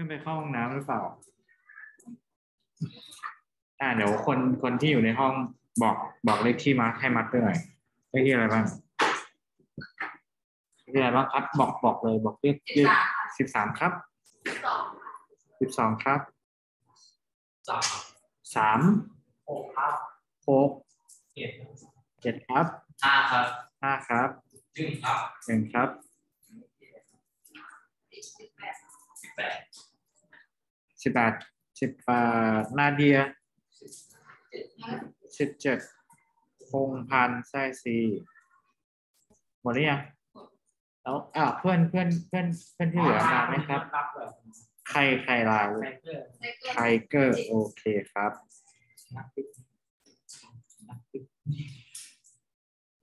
ขึ้นไปเข้าห้องน้ำหรือเปล่า อ่าเดี๋ยวคนคนที่อยู่ในห้องบอกบอกเลขที่มาร์คให้มาร์คด้วยหน่อยเลขที่อะไรบ้างเลขที่อะไรบ้างครับ บอกบอกเลย บอกเลขเลขสิบสามครับสิบสองครับสามสามหกครับหกเจ็ดเจ็ดครับห้าครับห้าครับหนึ่งครับหนึ่งครับสิบแปด สิบแปดสิบแปดนาเดียสิบเจ็ดพงพันธ์ไส้ซีหมดหรือยังแล้วอ่าเพื่อนเพื่อนเพื่อนเพื่อนที่เหลือมาไหมครับใครใครลาไซเคิลไทเกอร์โอเคครับ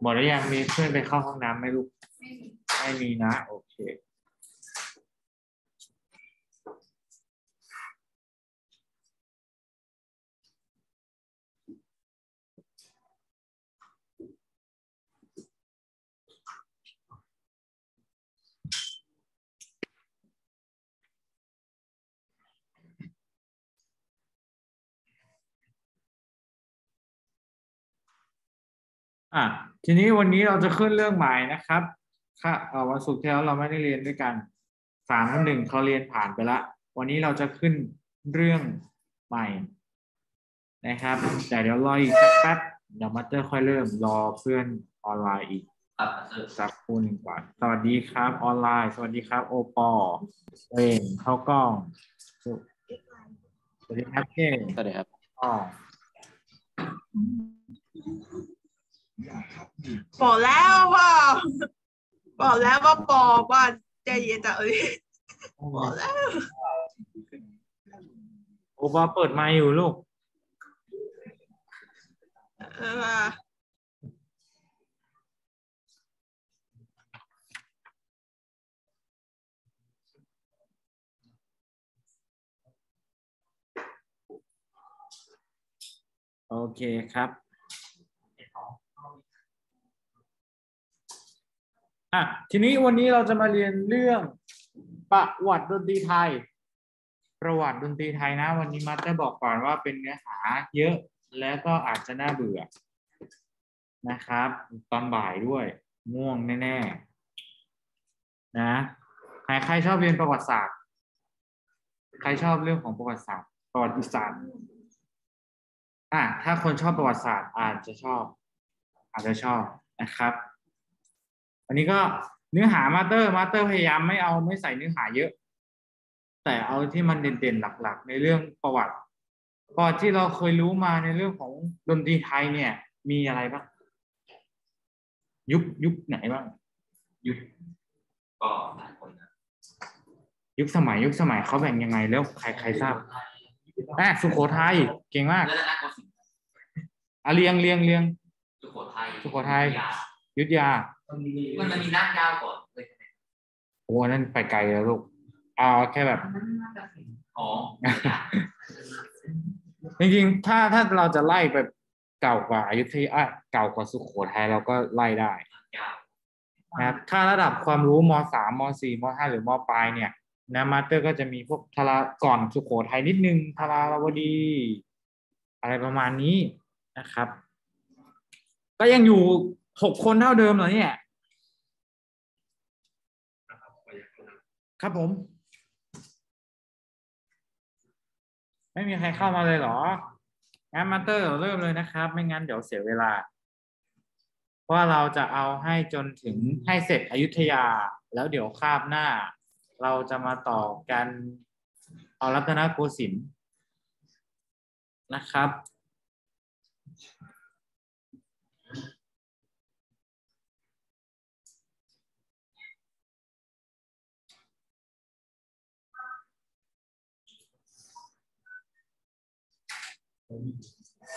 หมดหรือยังมีเพื่อนไปเข้าห้องน้ำไหมลูก ไม่มีนะ โอเค อะทีนี้วันนี้เราจะขึ้นเรื่องใหม่นะครับ ค่ะเอ่อวันศุกร์ที่แล้วเราไม่ได้เรียนด้วยกันสามกับหนึ่งเขาเรียนผ่านไปละ วันนี้เราจะขึ้นเรื่องใหม่นะครับแต่เดี๋ยวรออีกสักแป๊บเดี๋ยวมาสเตอร์ค่อยเริ่มรอเพื่อนออนไลน์อีกครับเออสักครู่หนึ่งก่อนสวัสดีครับออนไลน์ สวัสดีครับ โอปอเอ็นเข้ากล้องสวัสดีครับเก้สวัสดีครับอ๋อ บอกแล้วว่าบอกแล้วว่าปอว่าใจเย็นแต่เอ้ยบอกแล้ว โอปอเปิดไมค์อยู่ลูกเออโอเคครับ อะทีนี้วันนี้เราจะมาเรียนเรื่องประวัติดนตรีไทย ประวัติดนตรีไทยนะ วันนี้มัดจะบอกก่อนว่าเป็นเนื้อหาเยอะและก็อาจจะน่าเบื่อนะครับ ตอนบ่ายด้วยง่วงแน่ๆนะใครใครชอบเรียนประวัติศาสตร์ ใครชอบเรื่องของประวัติศาสตร์ประวัติศาสตร์อะถ้าคนชอบประวัติศาสตร์อาจจะชอบ อาจจะชอบนะครับ อันนี้ก็เนื้อหามาสเตอร์มาสเตอร์พยายามไม่เอาไม่ใส่เนื้อหาเยอะ แต่เอาที่มันเด่นๆหลักๆ ในเรื่องประวัติประวัติที่เราเคยรู้มาในเรื่องของดนตรีไทยเนี่ย มีอะไรบ้างยุคยุคไหนบ้างยุคก็หลายคนนะยุคสมัยยุคสมัยเขาแบ่งยังไงแล้วใครใครทราบอะสุโขทัยเก่งมากแล้วนักโกสินทร์อะเรียงเรียงเรียงสุโขทัยสุโขทัยอยุธยุทธยา มันมันมีนักยาวก่อนเลยโอ้อันนั่นไปไกลแล้วลูกเอาแค่แบบอ๋อจริงๆ ถ้าถ้าเราจะไล่แบบเก่ากว่าอยุธยาอะเก่ากว่าสุโขทัยเราก็ไล่ได้ยาวนะครับถ้าระดับความรู้มสามมสี่มห้าหรือมปลายเนี่ยนะมาสเตอร์ก็จะมีพวกทาราก่อนสุโขทัยนิดนึงทาราวดี อะไรประมาณนี้นะครับ ก็ยังอยู่ หกคนเท่าเดิมเหรอเนี่ยครับผม ไม่มีใครเข้ามาเลยเหรองั้นมาเตอร์เริ่มเลยนะครับ ไม่งั้นเดี๋ยวเสียเวลา เพราะเราจะเอาให้จนถึงให้เสร็จอยุธยา แล้วเดี๋ยวคาบหน้า เราจะมาต่อกัน เอารัตนโกสินทร์นะครับ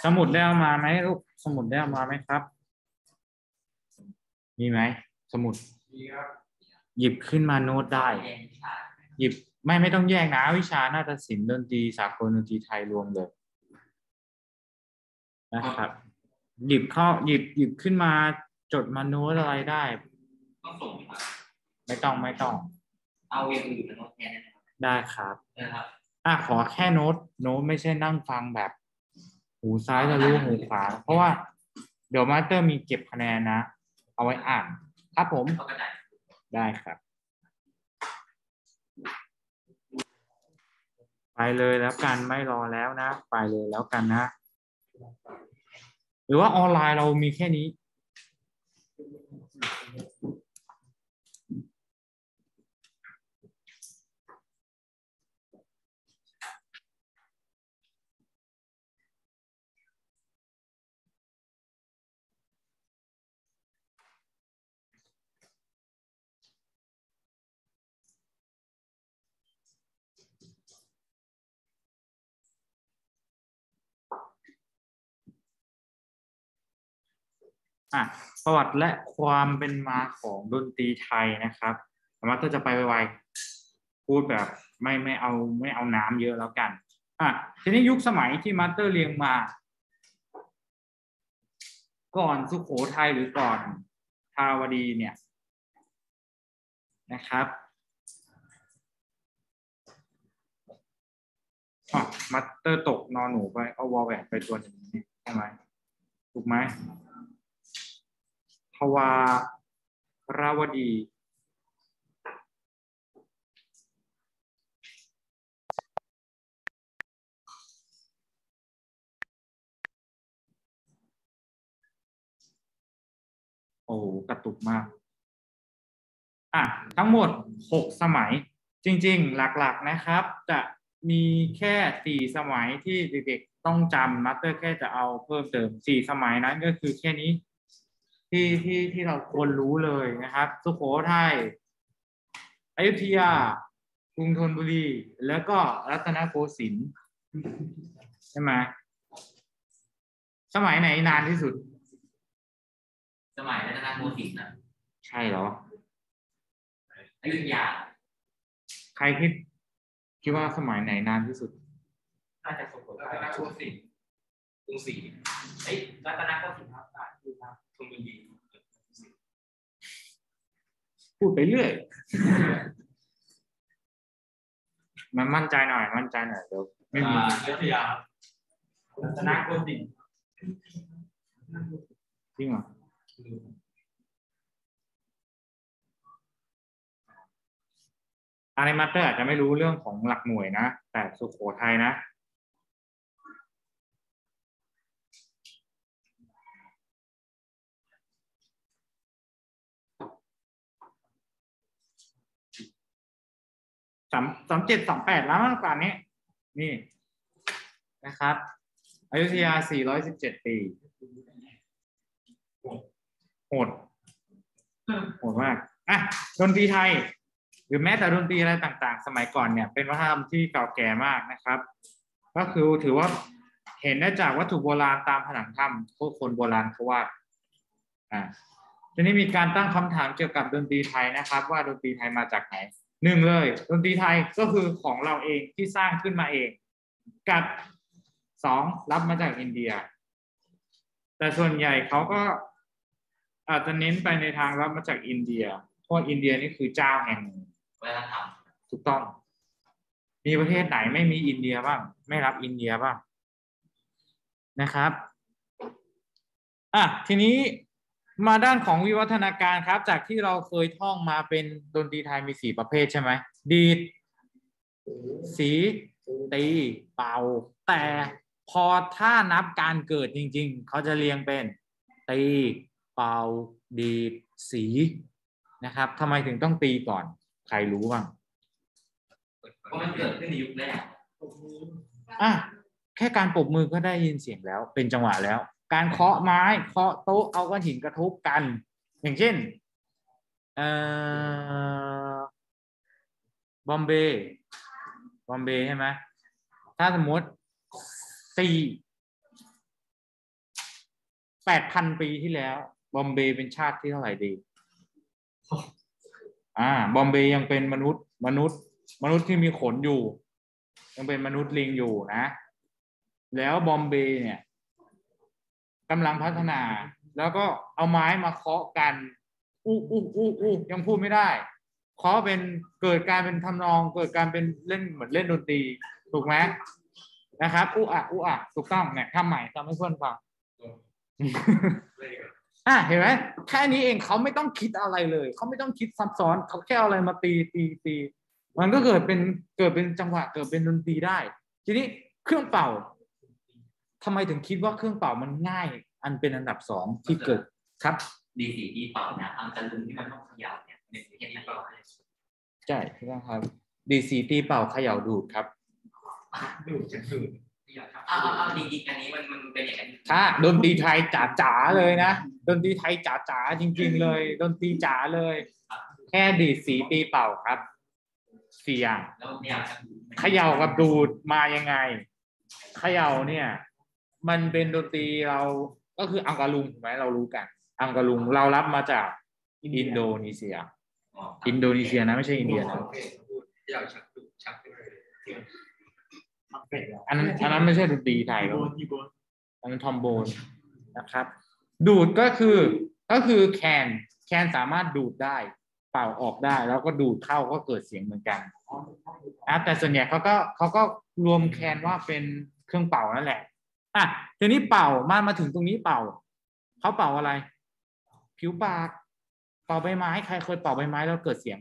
สมุดได้เอามาไหมลูกสมุดได้เอามาไหมครับ มีไหมสมุดหยิบขึ้นมาโน้ตได้แยกวิชาหยิบไม่ไม่ต้องแยกนะวิชานาฏศิลป์ดนตรีสากลดนตรีไทยรวมเลยนะครับ หยิบเข้าหยิบหยิบขึ้นมาจดมาโน้ตอะไรได้ต้องส่งไหมครับไม่ต้องไม่ต้อง เอาอย่างอื่นมาโน้ตแทนได้ไหมครับได้ครับนะครับอะขอแค่โน้ตโน้ตไม่ใช่นั่งฟังแบบ หูซ้ายทะลุหูขวา เพราะว่าเดี๋ยวมาสเตอร์มีเก็บคะแนนนะ เอาไว้อ่าน ครับผม ได้ครับ ไปเลยแล้วกันไม่รอแล้วนะ ไปเลยแล้วกันนะ หรือว่าออนไลน์เรามีแค่นี้ อะประวัติและความเป็นมาของดนตรีไทยนะครับมาสเตอร์จะไปไวๆพูดแบบไม่ไม่เอาไม่เอาน้ำเยอะแล้วกันอะทีนี้ยุคสมัยที่มาสเตอร์เรียงมา ก่อนสุโขทัยหรือก่อนทาวดีเนี่ยนะครับอะมาสเตอร์ตกนอนหนูไปเอาวอลแหวนไปตัวหนึ่งนี่ใช่ไหมถูกไหม วาราวดี โอ้กระตุกมากอะทั้งหมดหกสมัยจริง ๆ หลักๆนะครับ จะมีแค่สี่สมัยที่เด็กๆต้องจำมาสเตอร์แค่จะเอาเพิ่มเติมสี่สมัยนั้นก็คือแค่นี้ ที่ที่ที่เราควรรู้เลยนะครับ สุโขทัยอยุธยากรุงธนบุรี แล้วก็รัตนโกสินทร์ใช่ไหมสมัยไหนนานที่สุด สมัยรัตนโกสินทร์นะใช่เหรออยุธยา ใครคิดคิดว่าสมัยไหนนานที่สุดน่าจะสุโขทัยรัตนโกสินทร์กรุงศรีเอ้ยรัตนโกสินทร์ครับอ่าคือครับธนบุรี พูดไปเรื่อยมันมั่นใจหน่อย มั่นใจหน่อยเดี๋ยวไม่มีอยุธยารัตนโกสินทร์จริงเหรออันนี้มาสเตอร์อาจจะไม่รู้เรื่องของหลักหน่วยนะ แต่สุโขทัยนะ สามสามเจ็ดสามแปดแล้วมั้งป่านี้ นี่นะครับอายุธยาสี่ร้อยสิบเจ็ดปี โหด โหดมาก อะ ดนตรีไทย หรือแม้แต่ดนตรีอะไรต่าง ๆ สมัยก่อนเนี่ย เป็นวัฒนธรรมที่เก่าแก่มากนะครับ ก็คือถือว่าเห็นได้จากวัตถุโบราณตามผนังถ้ำพวกคนโบราณเขาว่า อ่าทีนี้มีการตั้งคำถามเกี่ยวกับดนตรีไทยนะครับ ว่าดนตรีไทยมาจากไหน หนึ่งเลยดนตรีไทยก็คือของเราเองที่สร้างขึ้นมาเอง กับสองรับมาจากอินเดีย แต่ส่วนใหญ่เขาก็อาจจะเน้นไปในทางรับมาจากอินเดีย เพราะอินเดียนี่คือเจ้าแห่งหนึ่งวัฒนธรรมถูกต้อง มีประเทศไหนไม่มีอินเดียบ้าง ไม่รับอินเดียบ้างนะครับ อะทีนี้ มาด้านของวิวัฒนาการครับ จากที่เราเคยท่องมาเป็นดนตรีไทยมีสี่ประเภทใช่ไหมดีดสีตีเป่า แต่พอถ้านับการเกิดจริง ๆ เขาจะเรียงเป็นตีเป่าดีดสีนะครับทำไมถึงต้องตีก่อน ใครรู้บ้างเพราะมันเกิดขึ้นในยุคแรกอะแค่การปรบมือก็ได้ยินเสียงแล้ว เป็นจังหวะแล้ว การเคาะไม้เคาะโต๊ะเอาก้อนหินกระทบกัน อย่างเช่นเอ่อบอมเบย์บอมเบย์ใช่ไหมถ้าสมมติสี่แปดพันปีที่แล้ว บอมเบย์เป็นชาติที่เท่าไหร่ดี อ่า บอมเบย์ยังเป็นมนุษย์ มนุษย์ มนุษย์ที่มีขนอยู่ ยังเป็นมนุษย์ลิงอยู่นะ แล้วบอมเบย์เนี่ย กำลังพัฒนา แล้วก็เอาไม้มาเคาะกันอู้อู้อู้อู้ยังพูดไม่ได้เคาะเป็นเกิดการเป็นทำนอง เกิดการเป็นเล่นเหมือนเล่นดนตรีถูกไหมนะครับอุอะอุอะถูกต้องเนี่ยทำใหม่ทำให้เพื่อนฟังอะเห็นไหมแค่นี้เองเขาไม่ต้องคิดอะไรเลยเขาไม่ต้องคิดซับซ้อนเขาแค่เอาอะไรมาตีตีตีมันก็เกิดเป็นเกิดเป็นจังหวะเกิดเป็นดนตรีได้ ทีนี้เครื่องเป่า ทำไมถึงคิดว่าเครื่องเป่ามันง่าย อันเป็นอันดับสองที่เกิดครับดีสีดีเป่าเนี่ยอังกะลุงที่มันต้องเขย่าเนี่ยในประเทศนี้เป่าใช่ถูกต้องครับดีซีตีเป่าเขย่าดูดครับดูดจะดูดอ้าวอ้าวดีดีอันนี้มันมันเป็นอย่างนั้นถ้าดนตรีไทยจ๋าๆเลยนะดนตรีไทยจ๋าๆจริง ๆ เลยดนตรีจ๋าเลย แค่ดีดสีตีเป่าครับเสียงแล้วเนี่ยเขย่ากับดูดมายังไงเขย่าเนี่ย มันเป็นดนตรีเราก็คืออังกะลุงถูกไหมเรารู้กัน อังกะลุงเรารับมาจากอินโดนีเซีย อินโดนีเซียนะไม่ใช่อินเดียนะอยากชักดูชักไปเลยอันนั้นอันนั้นไม่ใช่ดนตรีไทยหรอกอันนั้นทรอมโบนนะครับ ดูดก็คือก็คือแคนแคนสามารถดูดได้ เป่าออกได้ แล้วก็ดูดเข้าก็เกิดเสียงเหมือนกันนะแต่ส่วนใหญ่เขาก็เขาก็รวมแคนว่าเป็นเครื่องเป่านั่นแหละ อะทีนี้เป่ามามาถึงตรงนี้เป่าเขาเป่าอะไร ผิวปาก เป่าใบไม้ใครเคยเป่าใบไม้แล้วเกิดเสียง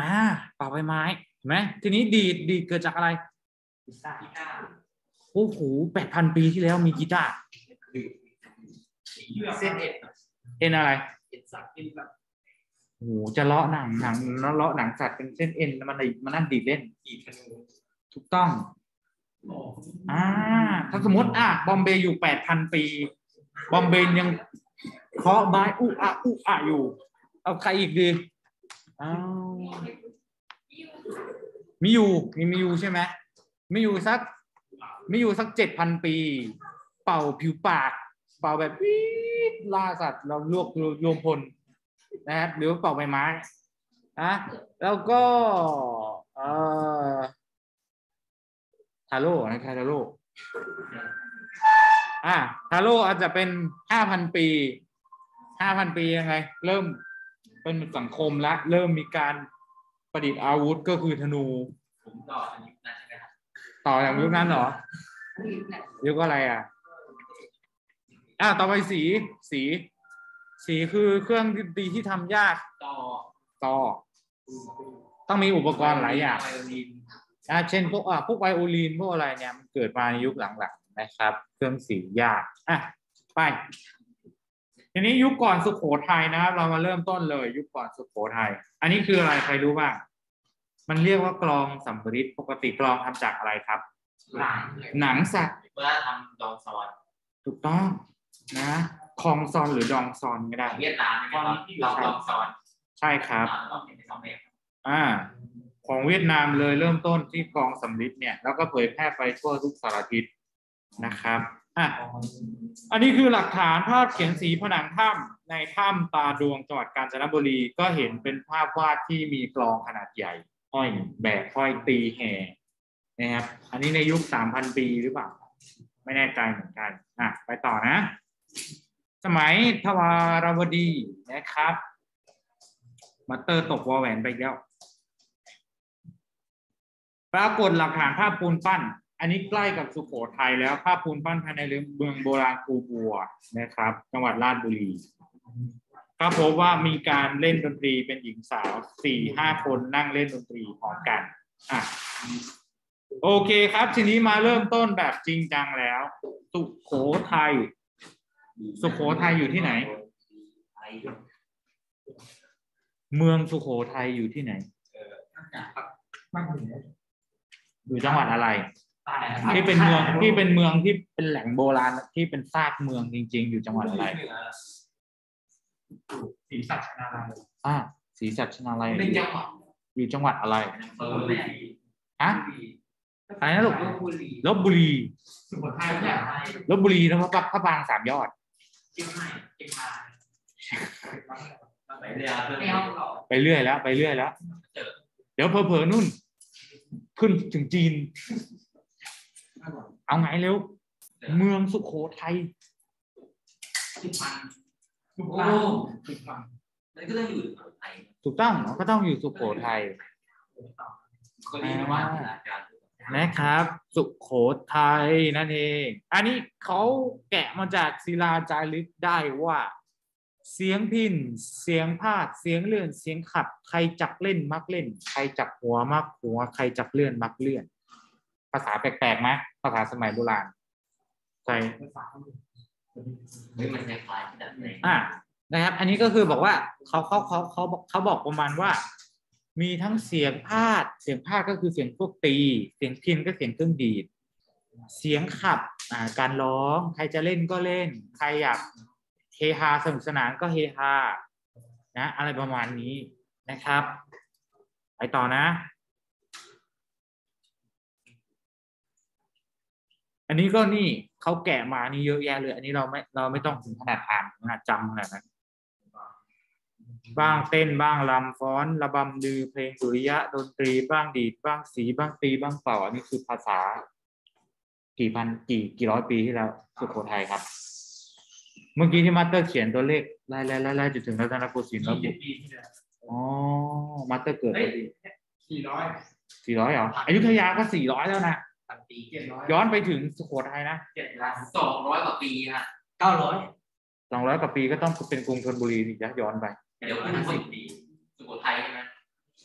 อ่าเป่าใบไม้เห็นไหมทีนี้ดีดดีดเกิดจากอะไรพิซซ่าพิซซ่าโอ้โหแปดพันปีที่แล้วมีกีตาร์เส้นเอ็ดเอ็นอะไรเอ็ดสักเป็นแบบโอ้โหจะเลาะหนังหนังเลาะหนังสัตว์เป็นเส้นเอ็นมันอะไรมันนั่นดีดเล่นกี่ธนูถูกต้อง อ่า ถ้าสมมติอะบอมเบย์อยู่แปดพันปี บอมเบย์ยังเคาะไม้อุอะอุอะอยู่ เอาใครอีกดีอ้าวมีอยู่มีมีอยู่ใช่ไหมมีอยู่สักมีอยู่สักเจ็ดพันปี เป่าผิวปาก เป่าแบบปี๊ดล่าสัตว์เราลวกรวมพลนะครับหรือเป่าใบไม้นะแล้วก็เอ่อ ทาโร่นะทาโร่อะทาโร่อาจจะเป็นห้าพันปีห้าพันปียังไง เริ่มเป็นสังคมละ เริ่มมีการประดิษฐ์อาวุธก็คือธนูผมต่ออันนี้นะใช่ไหมครับต่อจากยุคนั้นเหรอยุคอะไรอะอะต่อไปสีสี สีคือเครื่องดนตรีที่ทำยากต่อต่อ ต้องมีอุปกรณ์หลายอย่างไวโอลิ นอะเช่นพวกอะพวกไวโอลินพวกอะไรเนี่ยมันเกิดมาในยุคหลังๆนะครับ เครื่องสียากอะไป ทีนี้ยุคก่อนสุโขทัยนะครับ เรามาเริ่มต้นเลย ยุคก่อนสุโขทัยอันนี้คืออะไรใครรู้บ้างมันเรียกว่ากลองสัมบริตปกติกลองทำจากอะไรครับหลังหนังสัตว์เมื่อทำดองซอนถูกต้องนะคองซอนหรือดองซอนก็ได้เวียดนามนะครับลองดองซอนใช่ครับลองเป็นสองแบบอ่า ของเวียดนามเลยเริ่มต้นที่กลองสำลิดเนี่ยแล้วก็เผยแพร่ไปทั่วทุกสารทิศนะครับอะอันนี้คือหลักฐานภาพเขียนสีผนังถ้ำในถ้ำตาดวงจังหวัดกาญจนบุรีก็เห็นเป็นภาพวาดที่มีกลองขนาดใหญ่ห้อยแบกห้อยตีแห่นะครับอันนี้ในยุคสามพันปีหรือเปล่า ไม่แน่ใจเหมือนกันอะไปต่อนะ สมัยทวารวดีนะครับมาเตอร์ตกวอแหวนไปแล้ว ปรากฏหลักฐานภาพปูนปั้น อันนี้ใกล้กับสุโขทัยแล้วภาพปูนปั้นภายในเมืองโบราณคูบัวนะครับ จังหวัดราชบุรีก็พบว่ามีการเล่นดนตรีเป็นหญิงสาวสี่ห้าคนนั่งเล่นดนตรีพร้อมกันอะโอเคครับ ทีนี้มาเริ่มต้นแบบจริงจังแล้ว สุโขทัยสุโขทัยอยู่ที่ไหน เมืองสุโขทัยอยู่ที่ไหน อยู่จังหวัดอะไรที่เป็นเมืองที่เป็นเมืองที่เป็นแหล่งโบราณที่เป็นซากเมืองจริง ๆ อยู่จังหวัดอะไรสีสัชนาลัยอ่าศรีสัชนาลัยเป็นจังหวัดอยู่จังหวัดอะไรเออแม่ฮะอะไรนะลูกลพบุรีลบบุรีสุโขทัยเนี่ยลบบุรีนะพระพระบางสามยอดเชียงใหม่เชียงรายไปเรือเพื่อนไปเรื่อยแล้วไปเรื่อยแล้ว เดี๋ยวเผลอๆนู่น ขึ้นถึงจีน เอาไงเร็ว เมืองสุโขทัยสุพรรณโอ้สุพรรณมันก็ต้องอยู่สุโขทัยถูกต้องก็ต้องอยู่สุโขทัยก็เรียกว่าอาจารย์นะครับ สุโขทัยนั่นเอง อันนี้เขาแกะมาจากศิลาจารึกได้ว่า เสียงพิน เสียงพาด เสียงเลื่อน เสียงขัด ใครจับเล่นมักเล่น ใครจับหัวมักหัว ใครจับเลื่อนมักเลื่อน ภาษาแปลกๆไหมภาษาสมัยโบราณใช่เฮ้ยมันคล้ายๆแบบไหนอ่านะครับ อันนี้ก็คือบอกว่าเขาเขาเขาเขาเขาบอกประมาณว่า มีทั้งเสียงพาด เสียงพาดก็คือเสียงพวกตี เสียงพินก็เสียงเครื่องดีด เสียงขับ อ่า การร้อง ใครจะเล่นก็เล่น ใครอยาก เฮฮาสนุกสนานก็เฮฮานะอะไรประมาณนี้นะครับ ไปต่อนะ อันนี้ก็นี่เขาแกะมานี่เยอะแยะเลย อันนี้เราไม่เราไม่ต้องถึงขนาดอ่านขนาดจำขนาดนั้นบ้างเต้นบ้างรำฟ้อนระบำบรรลือเพลงดุริยดนตรีบ้างดีดบ้างสีบ้างตีบ้างเป่าอันนี้คือภาษา กี่พันกี่กี่ร้อยปีที่แล้วสุโขทัยครับ เมื่อกี้ที่มาสเตอร์เขียนตัวเลขไล่ไล่ไล่ไล่จนถึงรัตนโกสินทร์แล้วยี่สิบปีที่แล้วอ๋อมาสเตอร์เกิดเฮ้ยสี่ร้อยสี่ร้อยเหรออยุธยาก็สี่ร้อยแล้วนะพันปีเจ็ดร้อยย้อนไปถึงสุโขทัยนะเจ็ดร้อยสองร้อยกว่าปีฮะเก้าร้อยสองร้อยกว่าปีก็ต้องเป็นกรุงธนบุรีนี่จะย้อนไป เดี๋ยวคุณสิบปีสุโขทัยใช่ไหม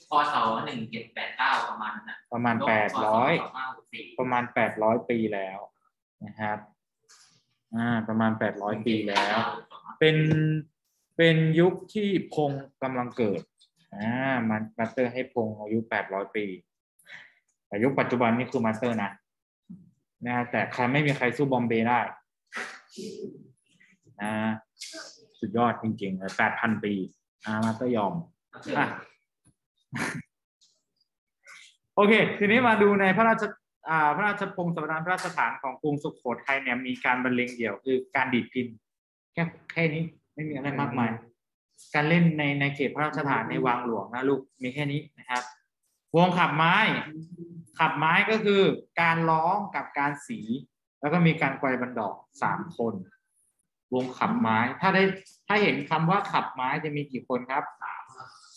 พศหนึ่งเจ็ดแปดเก้าประมาณนั้นนะประมาณแปดร้อยสองห้าหกสี่ประมาณแปดร้อยปีแล้วนะครับ อ่าประมาณแปดร้อยปีแล้ว เป็นเป็นยุคที่พงศ์กำลังเกิดอ่ามันมาสเตอร์ให้พงศ์อายุแปดร้อยปี แต่ยุคปัจจุบันนี่คือมาสเตอร์นะนะแต่ใครไม่มีใครสู้บอมเบย์ได้อ่าสุดยอดจริงๆเลยแปดพันปีอ่ามาสเตอร์ยอมอะโอเค ทีนี้มาดูในพระราชอ่า พระราชพงศาวดารพระราชฐานของกรุงสุโขทัยเนี่ยมีการบรรเลงเดี่ยวคือการดีดพิณแค่แค่นี้ไม่มีอะไรมากมาย การเล่นในในเขตพระราชฐานในวังหลวงนะลูกมีแค่นี้นะครับ วงขับไม้ ขับไม้ก็คือการร้องกับการสี แล้วก็มีการไกวบันดอกสามคน วงขับไม้ ถ้าได้ถ้าเห็นคำว่าขับไม้จะมีกี่คนครับ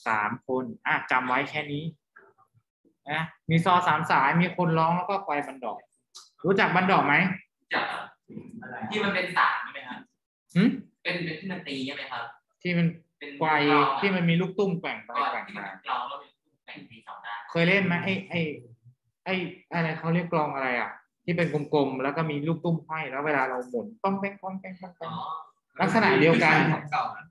สามคนอะจำไว้แค่นี้ นะมีซอสามสายมีคนร้องแล้วก็ไกวบันดอก รู้จักบันดอกไหมจากอะไรที่มันเป็นสามใช่ไหมครับหึเป็นเป็นที่มันตีใช่ไหมครับ ที่มันเป็นไกวที่มันมีลูกตุ้มแกว่งไปก่อนแกว่งที่มันมาเป็นกลองแล้วเป็นแบ่งตีสองด้านเคยเล่นไหมไอ้ไอ้ไอ้อะไรเขาเรียกกลองอะไรอะ ที่เป็นกลมๆแล้วก็มีลูกตุ้มห้อยแล้วเวลาเราหมุนป้องแป้งป้องแป้งป้องแป้อ๋งอลักษณะเดียวกันของเก่านะ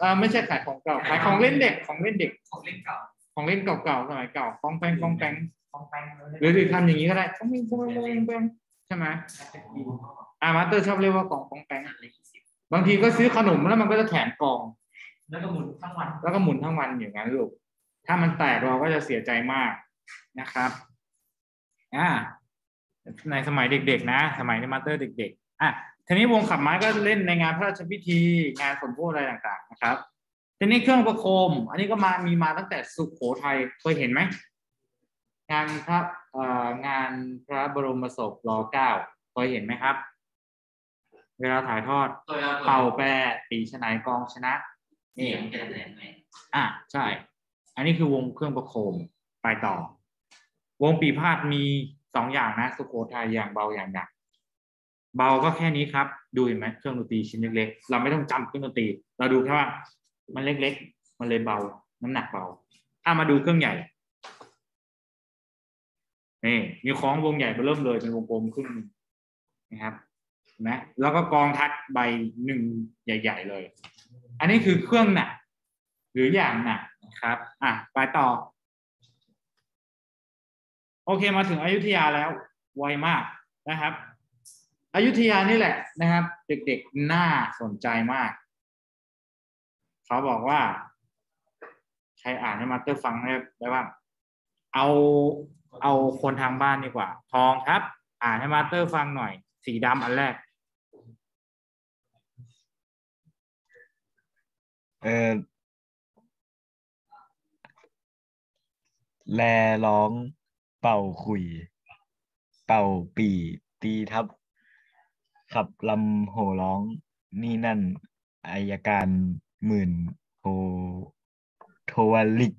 เออไม่ใช่ขายของเก่าขายของเล่นเด็กของเล่นเด็กของเล่นเก่า ของเล่นเก่าๆสมัยเก่าป้องแป้งป้องแป้งของแป้งหรือหรือทำอย่างนี้ก็ได้ป้องแป้งป้องแป้งป้องแป้งใช่ไหมอ่ามาสเตอร์ชอบเรียกว่ากลองป๋องแป๋งอันละยี่สิบบางทีก็ซื้อขนมแล้วมันก็จะแถมกลอง แล้วก็หมุนทั้งวัน แล้วก็หมุนทั้งวันอย่างนั้นลูกถ้ามันแตกเราก็จะเสียใจมากนะครับอ่าในสมัยเด็ก ๆ นะ สมัยในมาสเตอร์เด็ก ๆ อะทีนี้วงขับไม้ก็เล่นในงานพระราชพิธีงานสมโภชอะไรต่าง ๆ นะครับ ทีนี้เครื่องประโคม อันนี้ก็มามีมาตั้งแต่สุโขทัยเคยเห็นไหมงานพระเอ่องานพระบรมศพรเก้าเคยเห็นไหมครับ เวลาถ่ายทอดตัวเราเป่าแปรตีชนายกองชนะเสียงจะแหลมไหมอะใช่ อันนี้คือวงเครื่องประโคมไปต่อ วงปีพาดมีสองอย่างนะ สุโขทัยอย่างเบาอย่างหนักเบาก็แค่นี้ครับ ดูเห็นไหมเครื่องดนตรีชิ้นเล็กๆเราไม่ต้องจำเครื่องดนตรี เราดูแค่ว่า มันเล็กๆ มันเลยเบา น้ำหนักเบาถ้ามาดูเครื่องใหญ่นี่มีคล้องวงใหญ่มาเริ่มเลยเป็นวงกลมครึ่งหนึ่งนะครับนไหมแล้วก็กองทัดใบหนึ่งใหญ่ ๆ เลย อันนี้คือเครื่องหนักหรืออย่างหนักนะครับ อะไปต่อ โอเคมาถึงอยุธยาแล้วไวมากนะครับอยุธยานี่แหละนะครับ เด็กๆน่าสนใจมาก เขาบอกว่า ใครอ่านให้มาสเตอร์ฟังได้ได้บ้างเอาเอาคนทางบ้านดีกว่า ทองครับ อ่านให้มาสเตอร์ฟังหน่อย สีดำอันแรก เออแลร้อง เป่าขลุ่ย เป่าปีตีทับ ขับลำโหร้อง นี่นั่นอายการ หมื่นโพโทวาลิก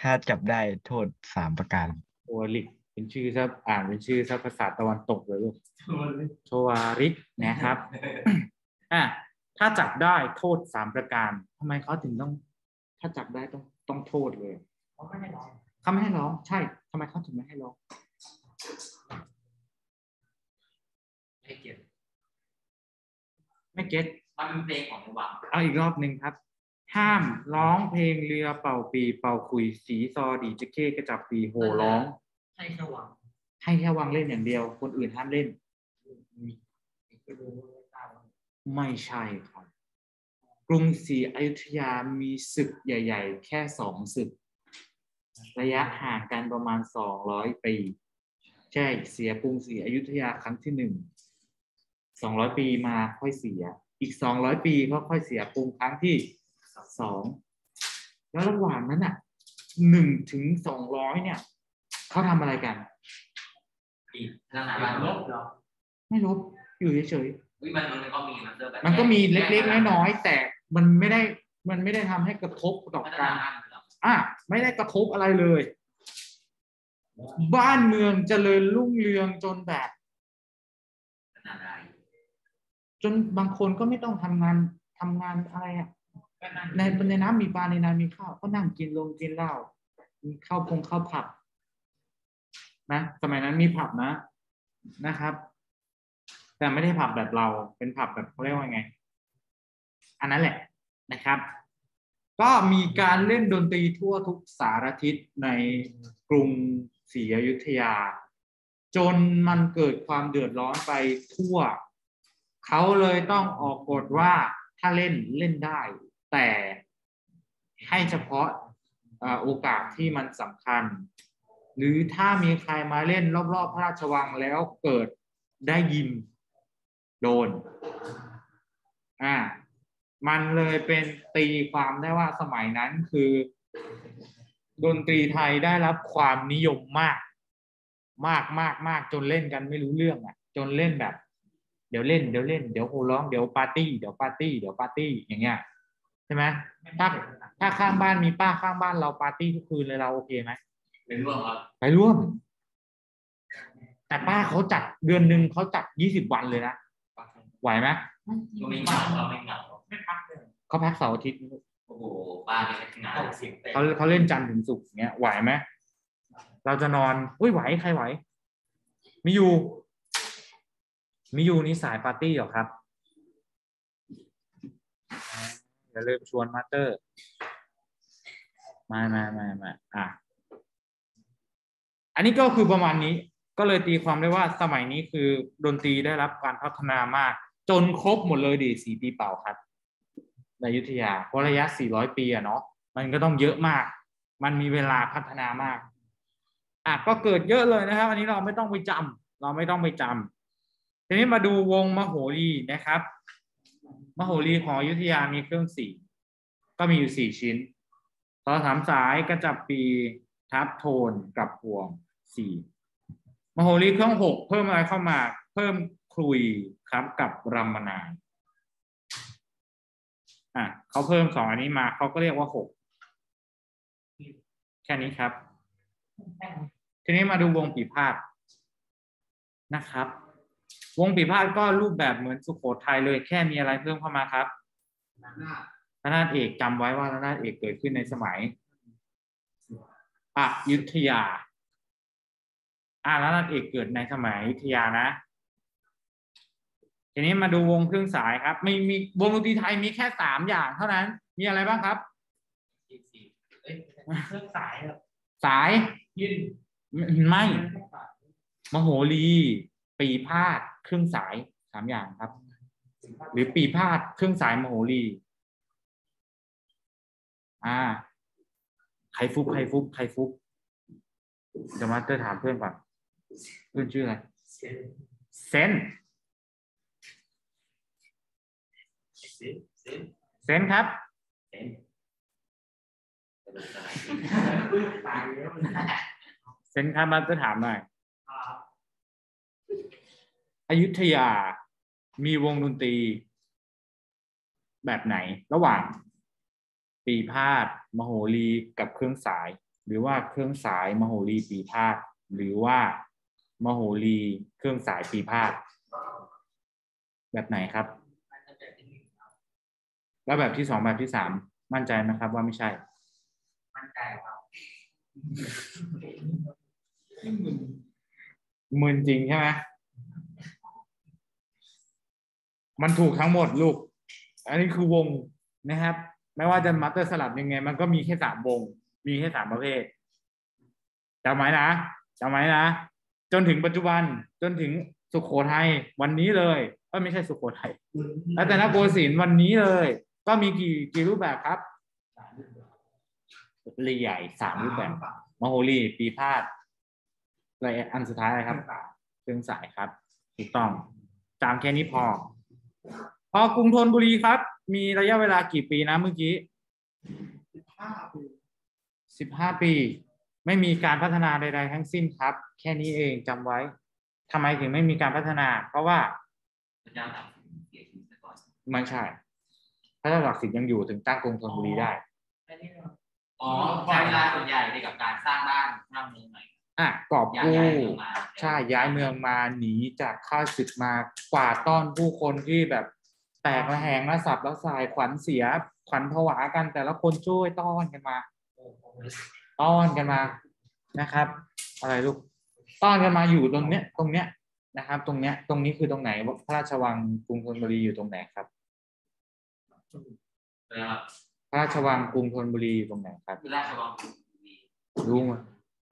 ถ้าจับได้โทษสามประการ โทวาริก เป็นชื่อซะอ่านเป็นชื่อซะภาษาตะวันตกเลยลูกโทวาริกนะครับอะถ้าจับได้โทษสามประการทำไมเขาถึงต้อง ถ้าจับได้ต้องต้องโทษเลยเขาไม่ให้ร้องเขาไม่ให้ร้องใช่ทำไมเขาถึงไม่ให้ร้องให้เกียรติไม่เก็ต มันเป็นเพลงของวังเอาอีกรอบหนึ่งครับ ห้ามร้องเพลงเรือเป่าปี เป่าคุยสีซอดีจะเข้กระจับปีโหร้อง ให้สว่างให้แค่วางเล่นอย่างเดียว คนอื่นห้ามเล่นก็ดูไม่ทราบว่าไม่ใช่ครับ กรุงศรีอยุธยามีศึกใหญ่ ๆ แค่สองศึก ระยะห่างกันประมาณสองร้อยปี ใช่เสียกรุงศรีอยุธยาครั้งที่หนึ่งสองร้อยปีมาค่อยเสีย อีกสองร้อยปีก็ค่อยเสียกรุงครั้งที่สองแล้วระหว่างนั้นอะหนึ่งถึงสองร้อยเนี่ยเขาทำอะไรกันปีทางไหนอย่าบ้างลบเหรอไม่ลบอยู่เฉยๆวิมันมันก็มีมันเจอแบบมันก็มีเล็กๆน้อยๆแต่มันไม่ได้มันไม่ได้ทำให้กระทบต่อพัฒกานารเหรออะไม่ได้กระทบอะไรเลย บ้านเมืองเจริญรุ่งเรืองจนแบบ พัฒนาได้ จนบางคนก็ไม่ต้องทำงานทำงานอะไรอะในในน้ำมีปลาในนามีข้าวก็นั่งกินลงกินเหล้ามีข้าวพงข้าวผับนะสมัยนั้นมีผับนะนะครับ แต่ไม่ได้ผับแบบเราเป็นผับแบบเขาเรียกว่าไง อันนั้นแหละนะครับ ก็มีการเล่นดนตรีทั่วทุกสารทิศในกรุงศรีอยุธยา จนมันเกิดความเดือดร้อนไปทั่ว เขาเลยต้องออกกฎว่าถ้าเล่นเล่นได้ แต่ให้เฉพาะโอกาสที่มันสำคัญ หรือถ้ามีใครมาเล่นรอบๆ พระราชวังแล้วเกิดได้ยินโดน อ่า มันเลยเป็นตีความได้ว่าสมัยนั้นคือ ดนตรีไทยได้รับความนิยมมาก มากมากมากจนเล่นกันไม่รู้เรื่องอะ จนเล่นแบบ เดี๋ยวเล่นเดี๋ยวเล่นเดี๋ยวโห่ร้องเดี๋ยวปาร์ตี้เดี๋ยวปาร์ตี้เดี๋ยวปาร์ตี้อย่างเงี้ยใช่ไหมถ้าถ้าข้างบ้านมีป้าข้างบ้านเราปาร์ตี้ทุกคืนเลยเราโอเคไหมเป็นร่วงครับไปร่วม แต่ป้าเขาจัดเดือนหนึ่งเขาจัดยี่สิบวันเลยนะไหวไหมก็ไม่เหงาเราไม่เหงาไม่พักเลยเขาพักเสาร์อาทิตย์โอ้โหป้าเนี่ยเหงาเสียงเต้นเขาเขาเล่นจันทร์ถึงศุกร์อย่างเงี้ยไหวไหมเราจะนอนอุ้ยไหวใครไหวมีอยู่ มีอยู่นี่สายปาร์ตี้เหรอครับอย่าลืมชวนมาเตอร์ มามามามาอะ อันนี้ก็คือประมาณนี้ ก็เลยตีความได้ว่าสมัยนี้คือดนตรีได้รับการพัฒนามาก จนครบหมดเลยดีสีปีเป่าครับในยุทธยาเพราะระยะ 400 ปีอะเนาะ มันก็ต้องเยอะมาก มันมีเวลาพัฒนามาก อะก็เกิดเยอะเลยนะครับ อันนี้เราไม่ต้องไปจำเราไม่ต้องไปจำ ทีนี้มาดูวงมโหรีนะครับ มโหรีของอยุธยามีเครื่องสี่ก็มีอยู่สี่ชิ้นต่อสามสายกระจับปีทับโทนกับพวงสี่มโหรีเครื่องหกเพิ่มอะไรเข้ามา เพิ่มคลุยครับกับรัมมนายอะเขาเพิ่มสองอันนี้มาเขาก็เรียกว่าหกแค่นี้ครับ ทีนี้มาดูวงปีพาดนะครับ วงปีพาดก็รูปแบบเหมือนสุโขทัยเลย แค่มีอะไรเพิ่มเข้ามาครับหน้าระนาดเอกจำไว้ว่าระนาดเอกเกิดขึ้นในสมัยอยุธยาอ่าระนาดเอกเกิดในสมัยอยุธยานะ ทีนี้มาดูวงเครื่องสายครับมีมีวงดนตรีไทยมีแค่สามอย่างเท่านั้น มีอะไรบ้างครับสี่สี่เอ้ยเครื่องสายแบบสายยื่นไม่ไม่มโหรี ปีพาด เครื่องสายสามอย่างครับ หรือปีพาดเครื่องสายมโหรีอ่าใครฟุกใครฟุกใครฟุกเดี๋ยวมาสเตอร์ถามเพื่อนก่อนเพื่อนชื่ออะไรเสียงเซนเส้นเส้นเซนครับเส้นสนุกสนานตายแล้วนะเซนครับมาสเตอร์ถามหน่อย อ่าอยุธยามีวงดนตรี แบบไหนระหว่าง ปี่พาทย์มโหรีกับเครื่องสาย หรือว่าเครื่องสายมโหรีปี่พาทย์หรือว่ามโหรีเครื่องสายปีพาดแบบไหนครับ แล้วแบบที่สองแบบที่สามมั่นใจไหมครับว่าไม่ใช่ มั่นใจครับมึนจริงใช่ไหม มันถูกทั้งหมดลูก อันนี้คือวงนะครับ ไม่ว่าจะมัตเตอร์สลับยังไง มันก็มีแค่สามวง มีแค่สามประเภทจำไว้นะจำไว้นะ จนถึงปัจจุบันจนถึงสุโขทัยวันนี้เลยก็ไม่ใช่สุโขทัยรัตนโกสินทร์วันนี้เลย ก็มีกี่กี่รูปแบบครับรีใหญ่สามรูปแบบมโหรีปีพาดอะไรอันสุดท้ายอะไรครับเครื่องสายครับถูกต้องจำแค่นี้พอ พอกรุงธนบุรีครับ มีระยะเวลากี่ปีนะเมื่อกี้สิบห้าปีสิบห้าปี ไม่มีการพัฒนาใดๆทั้งสิ้นครับ แค่นี้เองจำไว้ทำไมถึงไม่มีการพัฒนา เพราะว่าพระเจ้าตากสินเสียชีวิตก่อนไม่ใช่พระเจ้าตากสินยังอยู่ถึงตั้งกรุงธนบุรีได้อ๋อใช้เวลาส่วนใหญ่ในกับการสร้างบ้านสร้างเมืองใหม่ อะกอบย้ายกู้ย้ายเมืองมาใช่ย้ายเมืองมาหนีจากข้าศึกมากวาดต้อนผู้คนที่แบบแตกระแหงระส่ำระสายขวัญเสียขวัญผวากัน แต่ละคนช่วยต้อนกันมาต้อนกันมานะครับ อะไรลูกต้อนกันมาอยู่ตรงเนี้ย ตรงเนี้ยนะครับ ตรงเนี้ย ตรงนี้คือตรงไหนพระราชวังกรุงธนบุรีอยู่ตรงไหนครับนะครับพระราชวังกรุงธนบุรีอยู่ตรงไหนครับคือราชวังกรุงธนบุรีรู้ไหม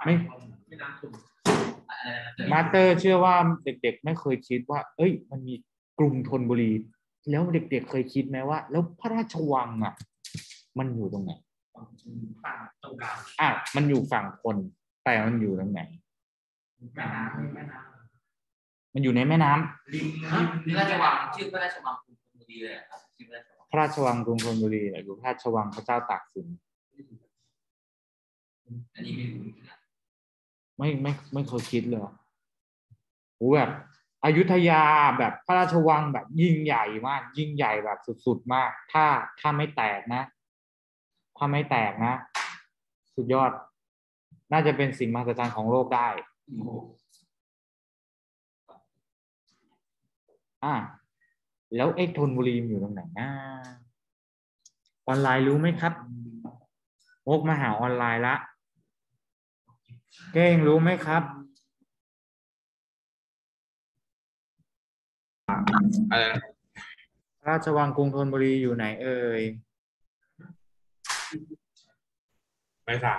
ไม่ไม่น้ำตุ่มอะไรนะมาสเตอร์เชื่อว่าเด็กๆ ไม่เคยคิดว่า เอ้ย มันมีกรุงธนบุรี แล้วเด็กๆเคยคิดไหมว่า แล้วพระราชวังอะ มันอยู่ตรงไหนฝั่งตรงกลางอะมันอยู่ฝั่งทนแต่มันอยู่ตรงไหนแม่น้ำแม่น้มันอยู่ในแม่น้ำำริมฮะคือราชวังชื่อพระราชวังกรุงธนบุรีเลยเหรอครับชื่อพระราชวังพระราชวังกรุงธนบุรีหรือพระราชวังพระเจ้าตากสินอันนี้ไม่รู้นะ ไม่ไม่ไม่เคยคิดเลยเหแบบอยุธยาแบบพระราชวังแบบยิ่งใหญ่มาก ยิ่งใหญ่แบบสุดๆมาก ถ้าถ้าไม่แตกนะ ถ้าไม่แตกนะ สุดยอด น่าจะเป็นสิ่งมหัศจรรย์ของโลกได้อ่าแล้วไอ้ธนบุรีมอยู่ตรงไหนนะออนไลน์รู้ไหมครับโอกมาหาออนไลน์ละ เก้งรู้ไหมครับอะไรนะพระราชวังกรุงธนบุรีอยู่ไหนเอ่ย ไม่ทราบ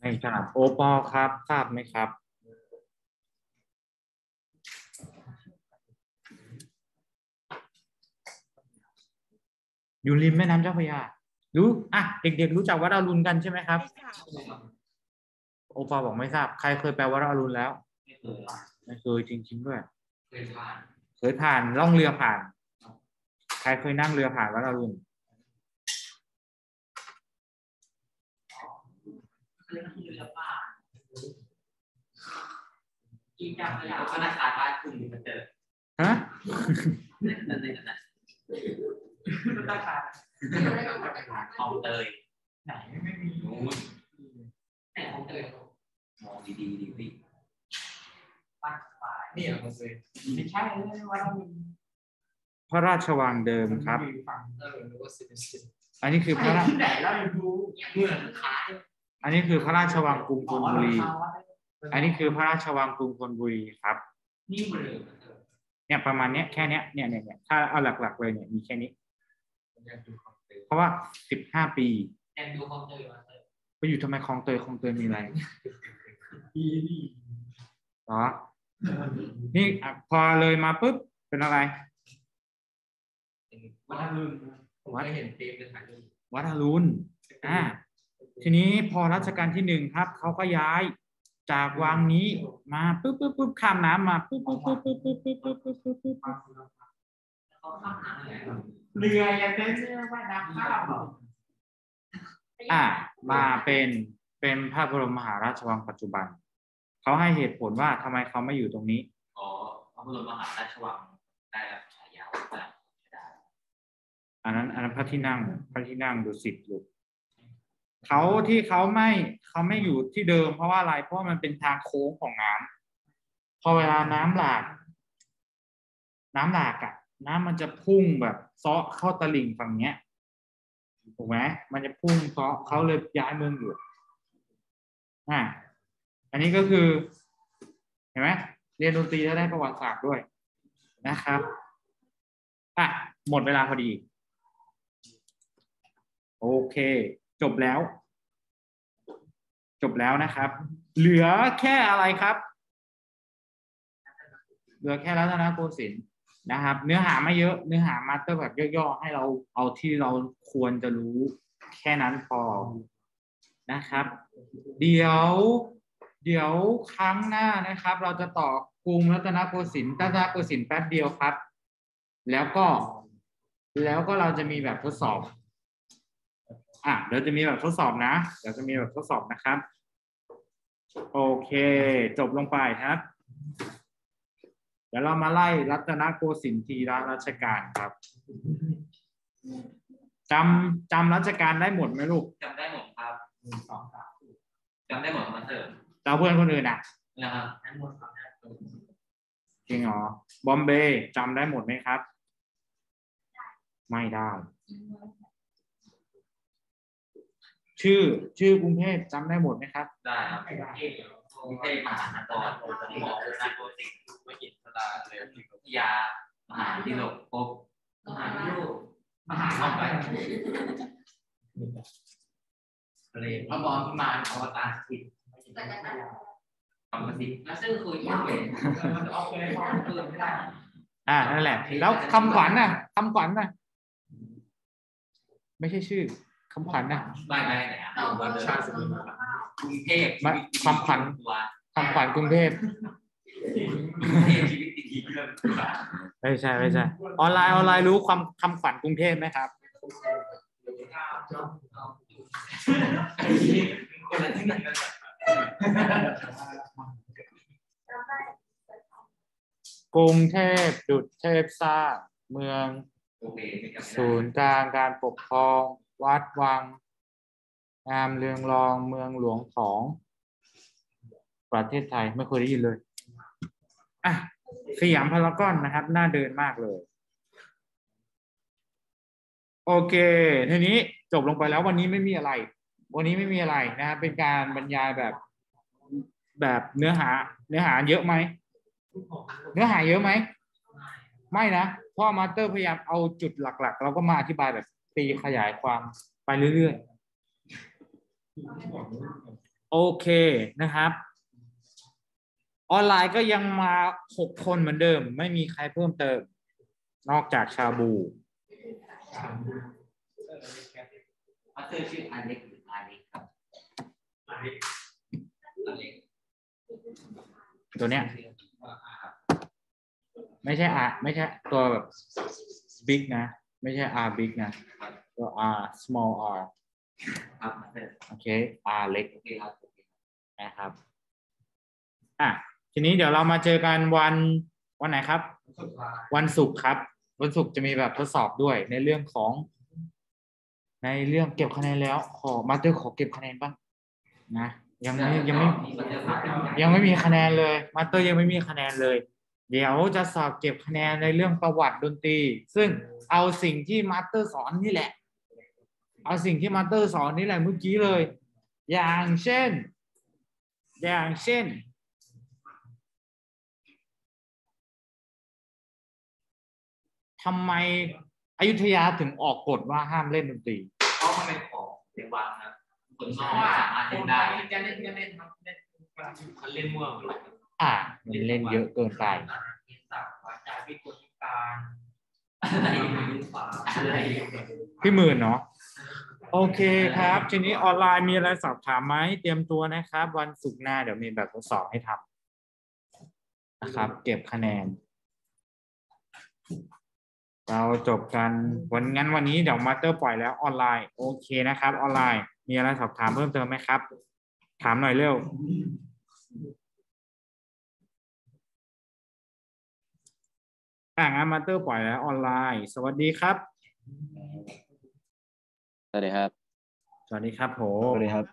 ไม่ทราบโอปอครับทราบไหมครับ อยู่ริมแม่น้ำเจ้าพระยา รู้ อะ เด็กๆ รู้จักวัดอรุณกันใช่ไหมครับไม่ทราบ โอปอบอกไม่ทราบ ใครเคยไปวัดอรุณแล้ว ไม่เคยไม่เคยจริงๆด้วย เคยผ่าน เคยผ่านล่องเรือผ่าน ใครเคยนั่งเรือผ่านวัดอรุณเรื่องที่เรือป่ากินกันเลยแล้อะวก็นาคาบ้านกรุงมันเจอฮะนั่นนั่นนั่นราคาคลองเตยไหนไม่มี มองดีๆดีพี่บ้านป่านี่เหรอมันเลยไม่ใช่เลยว่าเราพระราชวังเดิมครับฝั่งเออหรือว่าสิบสิบอันนี้คือพระราที่ไหนเราดูเหมือนขายอันนี้คือพระราชวังกรุงธนบุรี อันนี้คือพระราชวังกรุงธนบุรีครับ นี่เหมือนเนี่ยประมาณเนี้ยแค่เนี้ยเนี่ยเนี่ยเนี่ยถ้าเอาหลักๆเลยเนี่ยมีแค่นี้ยังดูของเตยเพราะว่าสิบห้าปียังดูของเตยมาเตย ไปอยู่ทำไมคลองเตยคลองเตยมีอะไรปีนี่เหรอนี่อะพอเลยมาปุ๊บเป็นอะไร วัดรุ่นผมได้เห็นเต็มเป็นถ่ายรูปวัดอรุณอ่าทีนี้พอรัชกาลที่หนึ่งครับเขาก็ย้ายจากวังนี้มาปุ๊บปุ๊บปุ๊บข้ามน้ำมาปุ๊บปุ๊บปุ๊บปุ๊บปุ๊บปุ๊บปุ๊บปุ๊บปุ๊บปุ๊บปุ๊บเขาข้ามน้ำเลยเรือยังเป็นเรือว่ายน้ำข้าม อ่ามาเป็นเป็นพระบรมมหาราชวังปัจจุบัน เขาให้เหตุผลว่าทำไมเขาไม่อยู่ตรงนี้ อ๋อพระบรมมหาราชวังได้รับฉายาว่าพระราชดาอันนั้นอันนั้นพระที่นั่งพระที่นั่งดุสิตลูกเขาที่เขาไม่เขาไม่อยู่ที่เดิม เพราะว่าอะไรเพราะว่ามันเป็นทางโค้งของน้ำพอเวลาน้ำหลาก น้ำหลากอะน้ำมันจะพุ่งแบบเซาะเข้าตลิ่งฝั่งเนี้ย ถูกไหมมันจะพุ่งเซาะเขาเลยย้ายเมืองอยู่อ่าอันนี้ก็คือ เห็นไหมเรียนดนตรีแล้วได้ประวัติศาสตร์ด้วยนะครับอะหมดเวลาพอดี โอเค จบแล้ว จบแล้วนะครับ เหลือแค่อะไรครับ เหลือแค่รัตนโกสินทร์ นะครับ เนื้อหาไม่เยอะเนื้อหามาสเตอร์แบบย่อๆให้เราเอาที่เราควรจะรู้แค่นั้นพอนะครับ เดี๋ยว เดี๋ยวครั้งหน้านะครับ เราจะต่อกรุงรัตนโกสินทร์รัตนโกสินทร์แป๊บเดียวครับ แล้วก็แล้วก็เราจะมีแบบทดสอบอะเดี๋ยวจะมีแบบทดสอบนะเดี๋ยวจะมีแบบทดสอบนะครับ โอเค จบลงไปครับ เดี๋ยวเรามาไล่รัตนโกสินทร์ทีละรัชกาลครับจำจำรัชกาลได้หมดไหมลูกจำได้หมดครับจำได้หมดมาเตอร์เราเพื่อนคนอื่นอะนะครับจริงเหรอบอมเบย์จำได้หมดไหมครับ ไม่ได้ ชื่อชื่อกรุงเทพจำได้หมดไหมครับ ได้ครับ กรุงเทพมหานครหมอนาโกสินทร์วิจิตรลาเลยวิทยามหาดิโลกภพมหาดิโลกมหาเข้าไปอะไรพระบอมพิมานอวตารสิทธิ์กรรมสิทธิ์แล้วซึ่งคุยยากเลยเอาไปฟ้องคืนไม่ได้อ่านั่นแหละ แล้วคำขวัญน่ะคำขวัญน่ะ ไม่ใช่ชื่อคำขวัญน่ะไม่ไม่ไหนอะชาติสุด กรุงเทพมาความขวัญตัวคำขวัญกรุงเทพกรุงเทพชีวิตดีๆเรื่องตัวไม่ใช่ไม่ใช่ออนไลน์ออนไลน์รู้ความคำขวัญกรุงเทพไหมครับคนละที่นั่นกันกรุงเทพดุจเทพสร้างเมืองโอเคไม่จำไม่ได้ศูนย์กลางการปกครอง วัดวัง งามเรืองรองเมืองหลวงของประเทศไทยไม่เคยได้ยินเลยอะสยามพารากอนนะครับ น่าเดินมากเลย โอเคทีนี้จบลงไปแล้ววันนี้ไม่มีอะไร วันนี้ไม่มีอะไรนะครับเป็นการบรรยายแบบแบบเนื้อหา เนื้อหาเยอะไหมเนื้อหาเยอะไหมไม่นะเพราะมาสเตอร์พยายามเอาจุดหลัก ๆ เราก็มาอธิบายแบบตีขยายความไปเรื่อยๆ โอเคนะครับ ออนไลน์ก็ยังมาหกคนเหมือนเดิม ไม่มีใครเพิ่มเติม นอกจากชาบูมาสเตอร์ชื่ออเล็กหรืออาเล็กครับอาเล็กตัวเนี้ยไม่ใช่ R ไม่ใช่ตัวแบบ big นะ ไม่ใช่ R big นะ ตัว R small r ครับมาสเตอร์โอเค R เล็กโอเคครับโอเคนะครับอะทีนี้เดี๋ยวเรามาเจอกันวันวันไหนครับ วันศุกร์ครับ วันศุกร์จะมีแบบทดสอบด้วยในเรื่องของ ในเรื่องเก็บคะแนนแล้ว ขอมาสเตอร์ขอเก็บคะแนนบ้างนะยังไม่ยังไม่มาสเตอร์ครับยังไม่มีคะแนนเลยมาสเตอร์ยังไม่มีคะแนนเลย เดี๋ยวจะสอบเก็บคะแนนในเรื่องประวัติดนตรี ซึ่งเอาสิ่งที่มาสเตอร์สอนนี่แหละ เอาสิ่งที่มาสเตอร์สอนนี่แหละเมื่อกี้เลย อย่างเช่น อย่างเช่น ทำไมอยุธยาถึงออกกฎว่าห้ามเล่นดนตรี เพราะมันเป็นของเด็กวังครับคนนอกไม่สามารถเล่นได้จะเล่นจะเล่นครับเล่นมันเล่นมั่วหมดอ่ามันเล่นเยอะเกินไปสับวาจาพิกลพิการอะไรอะไรพี่หมื่นเนาะ โอเคครับ ทีนี้ออนไลน์มีอะไรสอบถามไหมเตรียมตัวนะครับ วันศุกร์หน้าเดี๋ยวมีแบบทดสอบให้ทำนะครับ เก็บคะแนน เราจบกันวันงั้นวันนี้เดี๋ยวมาสเตอร์ปล่อยแล้วออนไลน์ โอเคนะครับ ออนไลน์มีอะไรสอบถามเพิ่มเติมไหมครับ ถามหน่อยเร็วอ่างานมาสเตอร์ปล่อยแล้วออนไลน์ สวัสดีครับ สวัสดีครับ สวัสดีครับผม สวัสดีครับ